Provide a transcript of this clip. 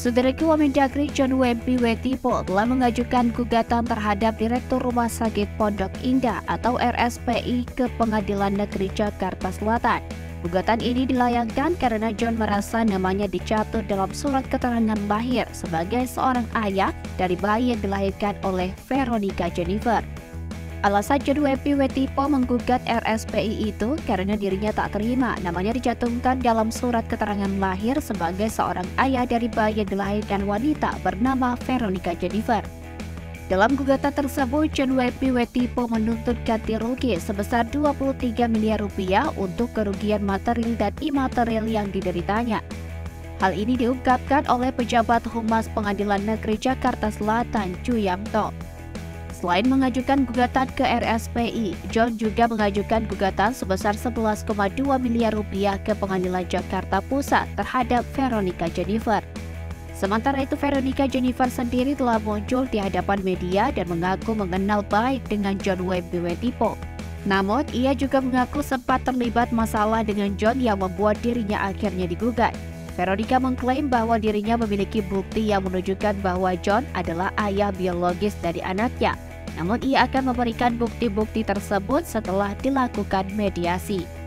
Saudaraku Wamendagri John Wempi Wetipo telah mengajukan gugatan terhadap Direktur Rumah Sakit Pondok Indah atau RSPI ke Pengadilan Negeri Jakarta Selatan. Gugatan ini dilayangkan karena John merasa namanya dicatur dalam surat keterangan lahir sebagai seorang ayah dari bayi yang dilahirkan oleh Veronica Jennifer. Alasan John Wepi Wetipo menggugat RSPI itu karena dirinya tak terima namanya dicantumkan dalam surat keterangan lahir sebagai seorang ayah dari bayi yang dilahirkan wanita bernama Veronica Jennifer. Dalam gugatan tersebut, John Wepi Wetipo menuntut ganti rugi sebesar 23 miliar rupiah untuk kerugian material dan imaterial yang dideritanya. Hal ini diungkapkan oleh pejabat Humas Pengadilan Negeri Jakarta Selatan, Chu Yamto. Selain mengajukan gugatan ke RSPI, John juga mengajukan gugatan sebesar 11,2 miliar rupiah ke Pengadilan Jakarta Pusat terhadap Veronica Jennifer. Sementara itu Veronica Jennifer sendiri telah muncul di hadapan media dan mengaku mengenal baik dengan John Wemby Wetipo. Namun, ia juga mengaku sempat terlibat masalah dengan John yang membuat dirinya akhirnya digugat. Veronica mengklaim bahwa dirinya memiliki bukti yang menunjukkan bahwa John adalah ayah biologis dari anaknya namun ia akan memberikan bukti-bukti tersebut setelah dilakukan mediasi.